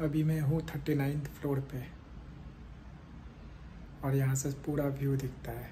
अभी मैं हूँ थर्टी नाइन्थ फ्लोर पे और यहाँ से पूरा व्यू दिखता है।